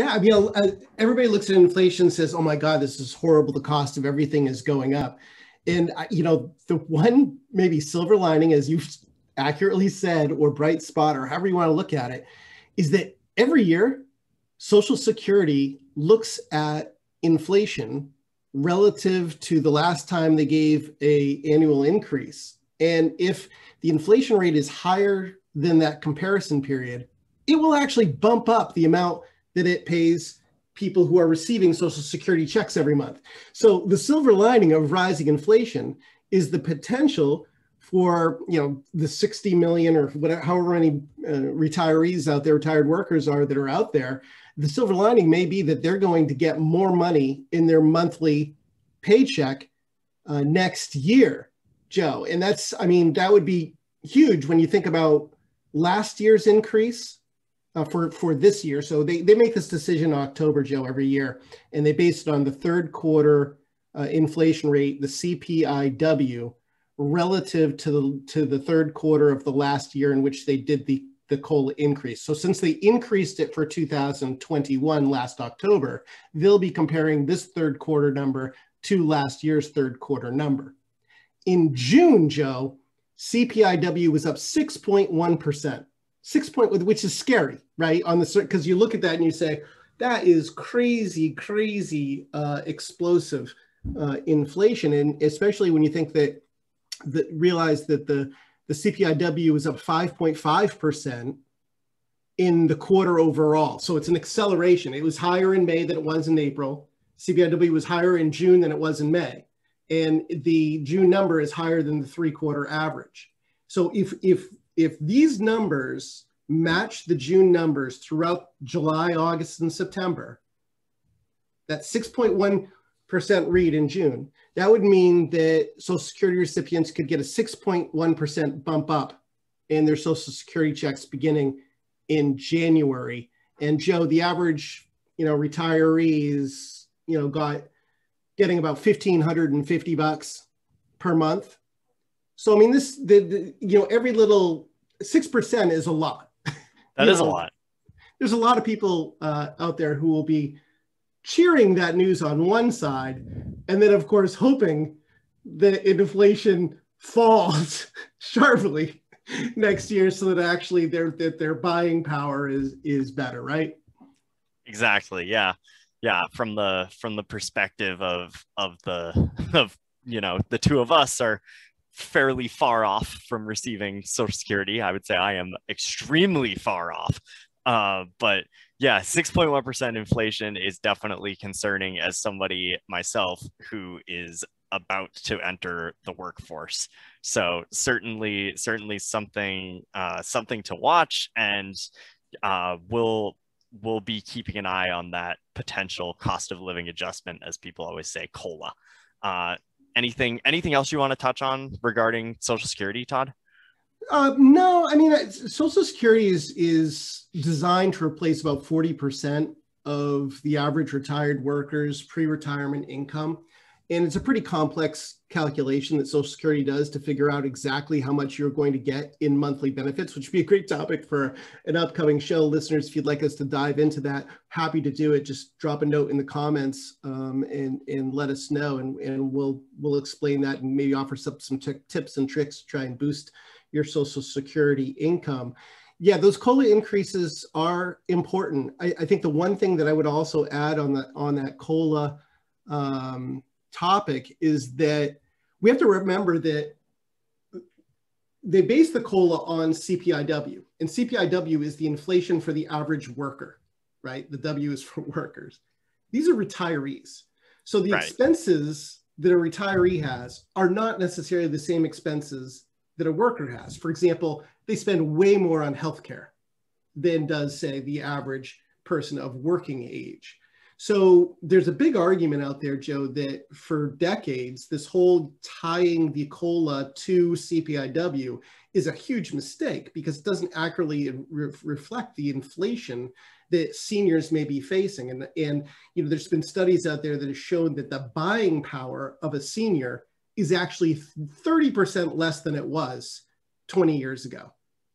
Yeah, I mean, uh, everybody looks at inflation and says, "Oh my God, this is horrible. The cost of everything is going up." And you know, the one maybe silver lining, as you've accurately said, or bright spot, or however you want to look at it, is that every year, Social Security looks at inflation relative to the last time they gave a annual increase. And if the inflation rate is higher than that comparison period, it will actually bump up the amount that it pays people who are receiving social security checks every month. So the silver lining of rising inflation is the potential for you know the 60 million or whatever however many uh, retirees out there retired workers are that are out there the silver lining may be that they're going to get more money in their monthly paycheck uh, next year joe and that's i mean that would be huge when you think about last year's increase uh, for for this year. So they they make this decision in October, Joe, every year, and they base it on the third quarter uh, inflation rate, the CPIW, relative to the to the third quarter of the last year in which they did the the COLA increase. So since they increased it for 2021 last October, they'll be comparing this third quarter number to last year's third quarter number. In June, Joe, CPIW was up 6.1 percent six point, with which is scary, right? On the because you look at that and you say that is crazy, crazy, uh, explosive uh, inflation, and especially when you think that that realize that the the CPIW was up 5.5 percent in the quarter overall. So it's an acceleration. It was higher in May than it was in April. CPIW was higher in June than it was in May. And the June number is higher than the three quarter average. So if, if if these numbers match the June numbers throughout July, August, and September, that 6.1% read in June, that would mean that Social Security recipients could get a 6.1% bump up in their Social Security checks beginning in January. And Joe, the average, you know, retirees, you know, got getting about 1550 bucks per month. So I mean, this the, the you know every little six percent is a lot. That is know, a lot. There's a lot of people uh, out there who will be cheering that news on one side, and then of course hoping that inflation falls sharply next year, so that actually their that their buying power is is better, right? Exactly. Yeah. Yeah. From the from the perspective of of the of you know the two of us are fairly far off from receiving Social Security. I would say I am extremely far off. Uh, but yeah, 6.1% inflation is definitely concerning as somebody myself who is about to enter the workforce. So certainly, certainly something, uh, something to watch, and uh, we'll we'll be keeping an eye on that potential cost of living adjustment, as people always say, COLA. Uh, anything anything else you want to touch on regarding social security todd? Uh, no i mean social security is is designed to replace about 40% of the average retired workers pre-retirement income and it's a pretty complex calculation that Social Security does to figure out exactly how much you're going to get in monthly benefits, which would be a great topic for an upcoming show. Listeners, if you'd like us to dive into that, happy to do it. Just drop a note in the comments um, and, and let us know, and, and we'll, we'll explain that and maybe offer some, some t- tips and tricks to try and boost your Social Security income. Yeah, those COLA increases are important. I, I think the one thing that I would also add on that on that COLA um, topic is that we have to remember that they base the COLA on CPIW, and CPIW is the inflation for the average worker, right? The W is for workers. These are retirees. So the right. expenses that a retiree has are not necessarily the same expenses that a worker has. For example, they spend way more on healthcare than does, say, the average person of working age. So there's a big argument out there, Joe, that for decades, this whole tying the COLA to CPIW is a huge mistake because it doesn't accurately re- reflect the inflation that seniors may be facing. And, and you know, there's been studies out there that have shown that the buying power of a senior is actually 30% less than it was 20 years ago.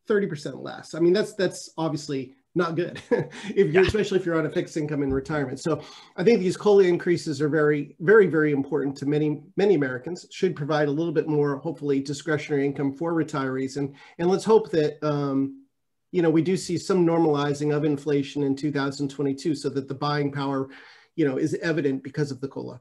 30% less. I mean, that's that's obviously not good. If you're yeah. especially if you're on a fixed income in retirement. So i think these cola increases are very very very important to many many americans should provide a little bit more hopefully discretionary income for retirees. And and let's hope that um, you know we do see some normalizing of inflation in 2022 so that the buying power you know is evident because of the cola